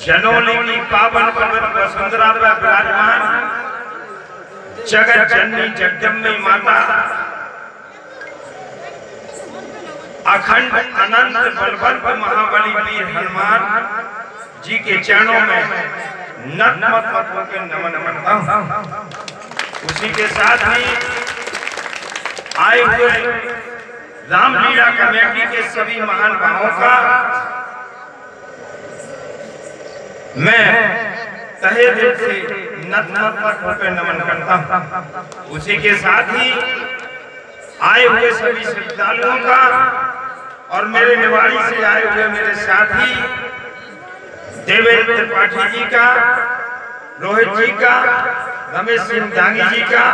जनोली की पावन पवित्र वसुंधरा पर विराजमान जगत जननी जगदम्बी माता। अखंड अनंत बलवंत महाबली वीर हनुमान जी के चरणों में नतमस्तक होकर नमन करता हूँ। उसी के साथ ही आए हुए रामलीला कमेटी के सभी महान भावों का मैं तहे दिल से नतमस्तक नमन करता हूँ। उसी के साथ ही आए हुए सभी श्रद्धालुओं का और मेरे निवाड़ी से आए हुए मेरे साथी, देवेंद्र त्रिपाठी जी का, रोहित जी का, रमेश सिंह दांगी जी का,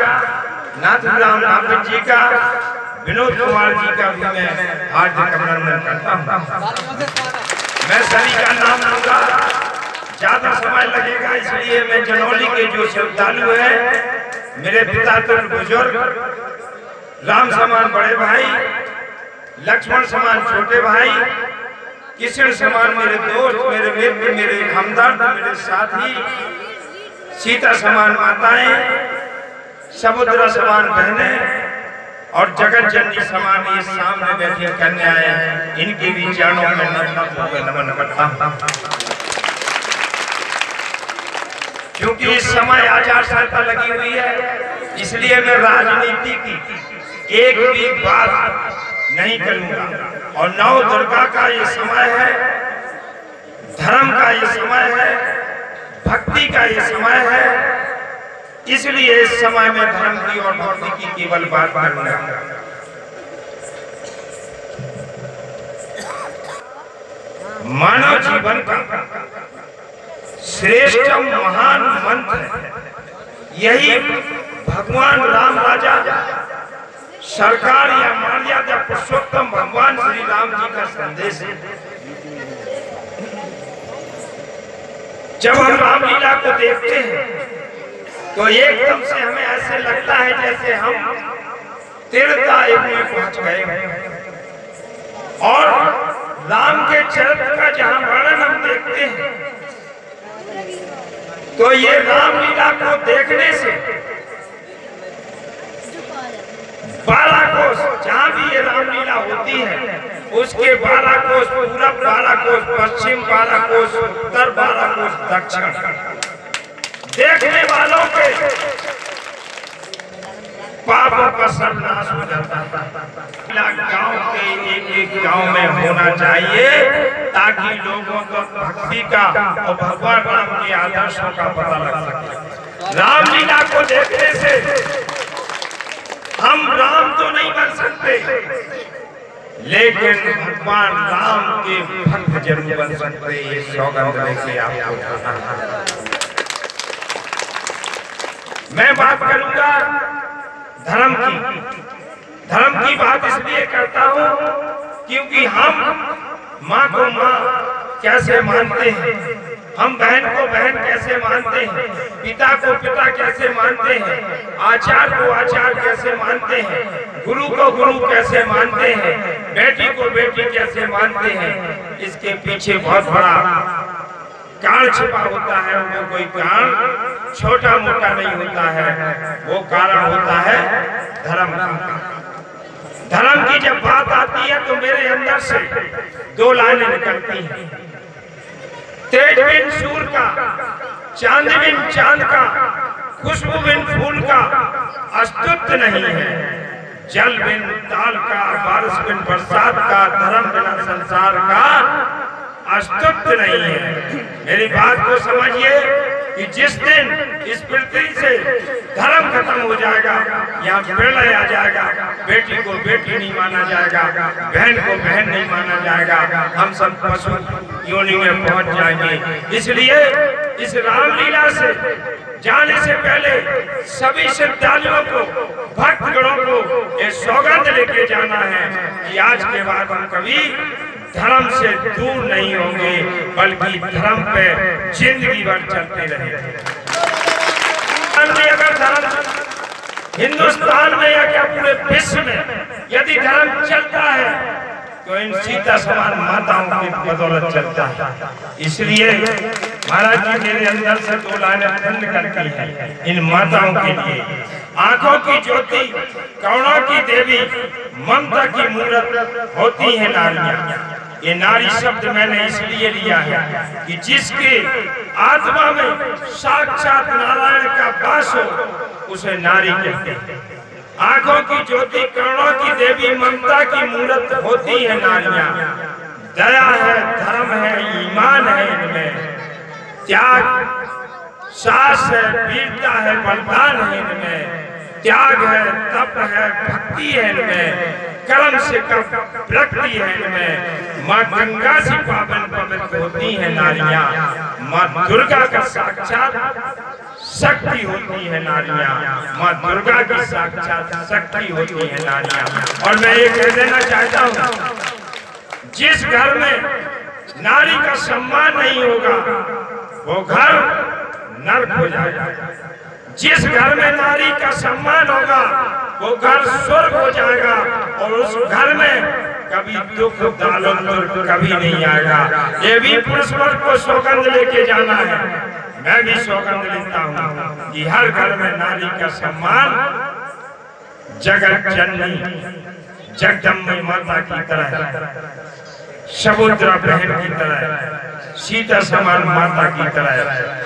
नाथुराम नाथ जी का, विनोद कुमार जी का भी मैं हार्दिक अभिनंदन करता हूँ। मैं सभी का नाम लूँगा। ज़्यादा समय लगेगा, इसलिए मैं जनौली के जो श्रद्धालु है, मेरे पिता तो बुज़ुर्ग, राम समान बड़े भाई, लक्ष्मण समान छोटे भाई, किशन समान मेरे दोस्त, मेरे मित्र, मेरे हमदर्द, मेरे साथी, सीता समान माताएँ, समुद्र समान बहने, और जगत जननी समान ये सामने बैठी कन्याएँ, इनके भी चरणों में नमन करता हूँ। क्योंकि इस समय आचार संहिता लगी हुई है। इसलिए मैं राजनीति की एक भी बात नहीं करूँगा। और नौ दुर्गा का ये समय है, धर्म का ये समय है, भक्ति का ये समय है। इसलिए इस समय में धर्म की और भक्ति की केवल बात करूँगा। मानव जीवन का श्रेष्ठ महान मंत्र है। यही भगवान राम राजा, सरकार या मर्यादा पुरुषोत्तम भगवान श्री राम जी का संदेश है। जब हम रामलीला को देखते हैं तो एकदम से हमें ऐसे लगता है जैसे हम तीर्था में पहुँच गए और राम के चरित्र का जहाँ वर्णन हम देखते हैं तो ये रामलीला को देखने से बारह कोष जहाँ भी ये रामलीला होती है, उसके बारह कोष पूरब बारह कोष पश्चिम बारह कोष उत्तर बारह कोष दक्षिण। देखने वालों के पापों का सर्वनाश हो जाता है। गाँव के एक एक गाँव में होना चाहिए। ताकि लोगों को भक्ति का और भगवान राम के आदर्शों का पता लग सके। रामलीला को देखने से हम राम तो नहीं बन सकते, लेकिन भगवान राम के भक्त ज़रूर बन सकते ये सौगंध लेके आपको मैं बात करूँगा धर्म की। धर्म की बात इसलिए करता हूँ, क्योंकि हम माँ को माँ कैसे मानते हैं? हम बहन को बहन कैसे मानते हैं? पिता को पिता कैसे मानते हैं? आचार को आचार कैसे मानते हैं? गुरु को गुरु कैसे मानते हैं? बेटी को बेटी कैसे मानते हैं? इसके पीछे बहुत बड़ा कारण छिपा होता है वो कोई कारण छोटा मोटा नहीं होता है। वो कारण होता है धर्म का। धर्म की जब बात मेरे अंदर से दो लाइनें निकलती हैं। तेज बिन सूर का चाँद बिन चाँद का खुशबू बिन फूल का अस्तित्व नहीं है। जल बिन ताल का बारिश बिन बरसात का धर्म बिना संसार का अस्तित्व नहीं है। मेरी बात को समझिए कि जिस दिन इस पृथ्वी से धर्म खत्म हो जाएगा, यहाँ प्रलय आ जाएगा, बेटी को बेटी नहीं माना जाएगा, बहन को बहन नहीं माना जाएगा, हम सब पशु योनि में पहुँच जाएँगे। इसलिए इस रामलीला से जाने से पहले सभी श्रद्धालुओं को भक्त गणों को ये सौगंध लेके जाना है कि आज के बाद हम कभी धर्म से दूर नहीं होंगे, बल्कि धर्म पे ज़िंदगी भर चलते रहेंगे। अगर धर्म हिंदुस्तान में या क्या पूरे विश्व में यदि धर्म चलता है तो इन सीता समान माताओं की बदौलत चलता है। इसलिए महाराज जी मेरे अंदर से दो लाइनें खंड करती है इन माताओं के लिए। आँखों की ज्योति करुणा की देवी, ममता की मूर्त होती है नारियाँ। ये नारी शब्द मैंने इसलिए लिया है कि जिसके आत्मा में साक्षात नारायण का वास हो, उसे नारी कहते हैं। आँखों की ज्योति, करुणा की देवी, ममता की मूर्त होती है नारियाँ। दया है, धर्म है, ईमान है इनमें। त्याग सास है, वीरता है, बलिदान है इनमें। त्याग है, तप है, भक्ति है इनमें। कर्म से कर्म प्रकृति है इनमें। माँ गंगा पावन पवित्र होती है नारियाँ माँ दुर्गा का साक्षात शक्ति होती है नारियाँ माँ दुर्गा की साक्षात शक्ति होती है नारियाँ और मैं ये कह देना चाहता हूँ जिस घर में नारी का सम्मान नहीं होगा वो घर नर्क हो जाएगा जिस घर में नारी का सम्मान होगा, वो घर स्वर्ग हो जाएगा और उस घर में कभी दुख दालों कभी नहीं आएगा। ये भी पुरुष वर्ग को सौगंध लेके जाना है। मैं भी सौगंध लेता हूँ कि हर घर में नारी का सम्मान जगत जननी, जगदम्बे माता की तरह, समुद्र बहन की तरह, सीता समान माता की तरह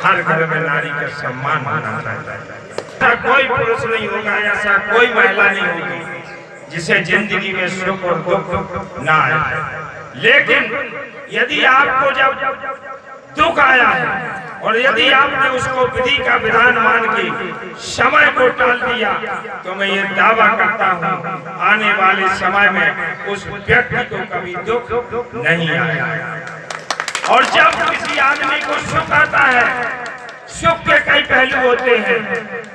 हर घर में नारी का सम्मान होना चाहिए। कोई पुरुष नहीं होगा, ऐसा कोई महिला नहीं होगी। जिसे ज़िंदगी में सुख और दुख ना आए। लेकिन यदि आपको जब दुख आया है और यदि आपने उसको विधि का विधान मान के समय को टाल दिया तो मैं ये दावा करता हूँ, आने वाले समय में उस व्यक्ति को कभी दुख नहीं आया। और जब किसी आदमी को सुख आता है सुख के कई पहलू होते हैं।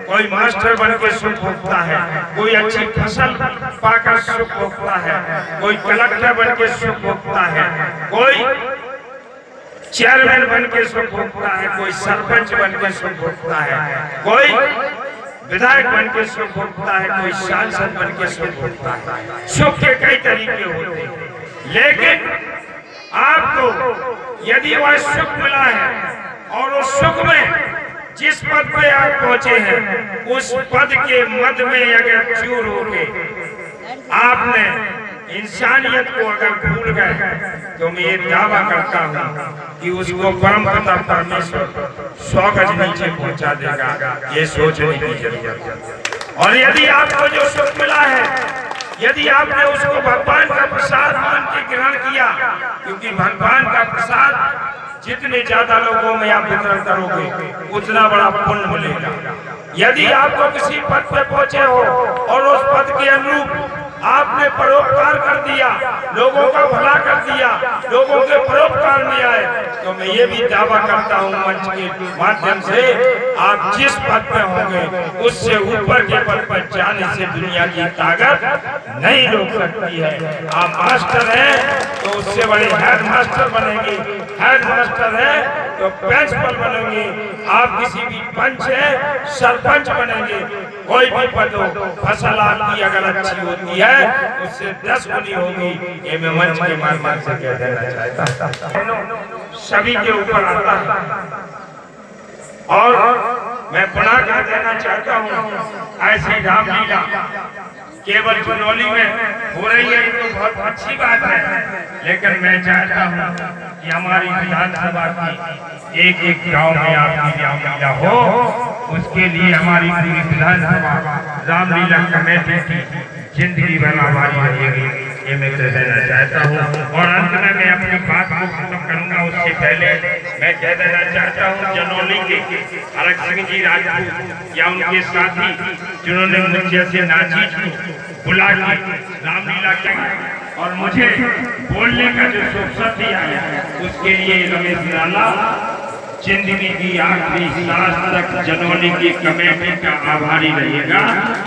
कोई मास्टर बन के सुख भोगता है, कोई अच्छी फ़सल पाकर सुख भोगता है, कोई कलेक्टर बन के सुख भोगता है, कोई चेयरमैन बन के सुख भोगता है, कोई सरपंच बन के सुख भोगता है, कोई विधायक बन के सुख भोगता है, कोई सांसद बन के सुख भोगता है। सुख के कई तरीके होते हैं। लेकिन आपको यदि वह सुख मिला है और उस सुख में जिस पद पे आप पहुँचे हैं, उस पद के मद में अगर चूर हो गए आपने इंसानियत को अगर भूल गए तो मैं ये दावा करता हूँ कि उसको परम पिता परमेश्वर सौ गज नीचे पहुँचा देगा। ये सोचने की ज़रूरत और यदि आपको जो सुख मिला है यदि आपने उसको भगवान का प्रसाद मान के ग्रहण किया, क्योंकि भगवान का प्रसाद जितने ज़्यादा लोगों में आप वितरण करोगे, उतना बड़ा पुण्य मिलेगा। यदि आपको किसी पद पर पहुँचे हो और उस पद के अनुरूप आपने परोपकार कर दिया, लोगों का भला कर दिया, लोगों के परोपकार में आए। तो मैं ये भी दावा करता हूँ मंच के माध्यम से, आप जिस पद पे होंगे, उससे ऊपर के पद पर जाने से दुनिया की ताकत नहीं रोक सकती है। आप मास्टर हैं तो उससे बड़े हेड मास्टर बनेंगे। हेड मास्टर है तो प्रिंसिपल बनेंगे। आप किसी भी पंच है, सरपंच बनेंगे। कोई भी पद हो फ़सल आपकी अगर अच्छी होती है, उससे दस गुनी होगी। ये मैं मंच के माध्यम से कह देना चाहता सभी के ऊपर आता है। और मैं पुनः कर देना चाहता हूँ, ऐसी रामलीला केवल चुनौली में हो रही है तो बहुत अच्छी बात है। लेकिन मैं चाहता हूँ कि हमारी विधानसभा की एक एक गाँव में आपकी रामलीला हो, उसके लिए हमारी पूरी विधानसभा रामलीला कमेटी की ज़िंदगी भर हमारी रहेगी ये मैं कह देना चाहता हूँ। और अंत में मैं अपनी बात को खत्म करूँगा, उससे पहले मैं कह देना चाहता हूँ, जनौली के अलग सिंह जी राजपूत या उनके साथी, जिन्होंने मुझे से नाचीज को बुला के रामलीला के और मुझे बोलने का जो सुवसर दिया है, उसके लिए रमेश लाला ज़िंदगी की आखिरी सांस तक जनौली की कमेटी का आभारी रहेगा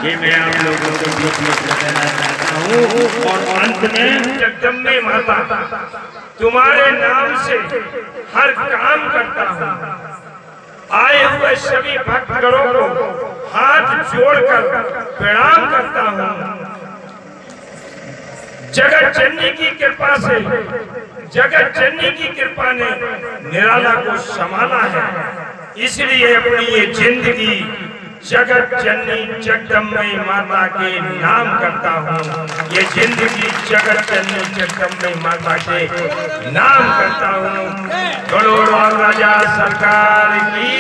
ये मैं आप लोगों को बीच में देना चाहता हूँ। और अंत में जगदम्बे माता, तुम्हारे नाम से हर काम करता हूँ। आए हुए सभी भक्तगणों को हाथ जोड़कर प्रणाम करता हूँ। जगत जननी की कृपा से, जगत जननी की कृपा ने निराला को समाना है। इसलिए अपनी ये ज़िंदगी जगत जननी जगदम्बई माता के नाम करता हूँ। ये ज़िंदगी जगत जननी जगदम्बई माता के नाम करता हूँ। करोड़ों राजा सरकार की